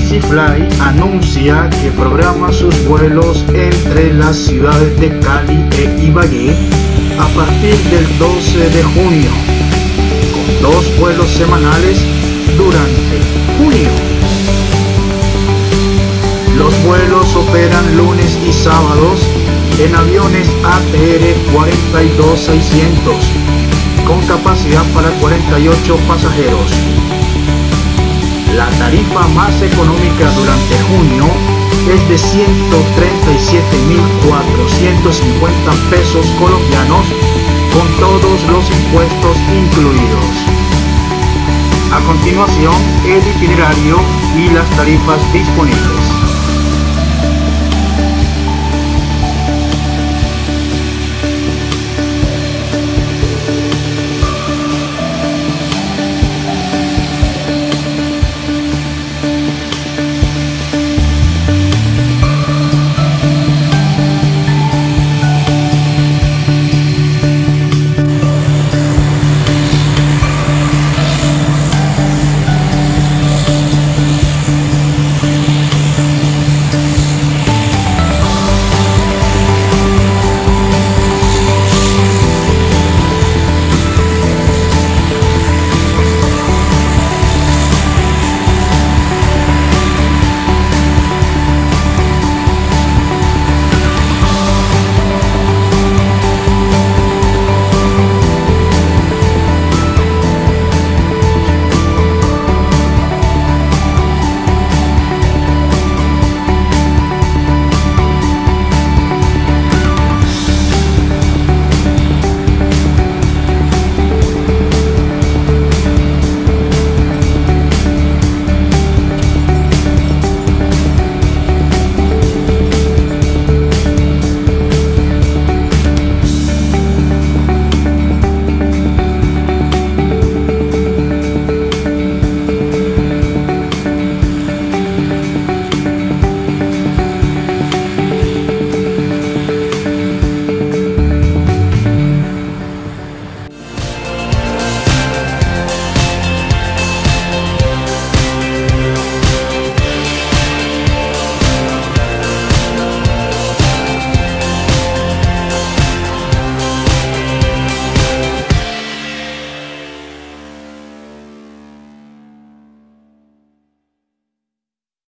Fly anuncia que programa sus vuelos entre las ciudades de Cali e Ibagué a partir del 12 de junio, con dos vuelos semanales durante junio. Los vuelos operan lunes y sábados en aviones ATR 42600 con capacidad para 48 pasajeros. La tarifa más económica durante junio es de 137.450 pesos colombianos con todos los impuestos incluidos. A continuación, el itinerario y las tarifas disponibles.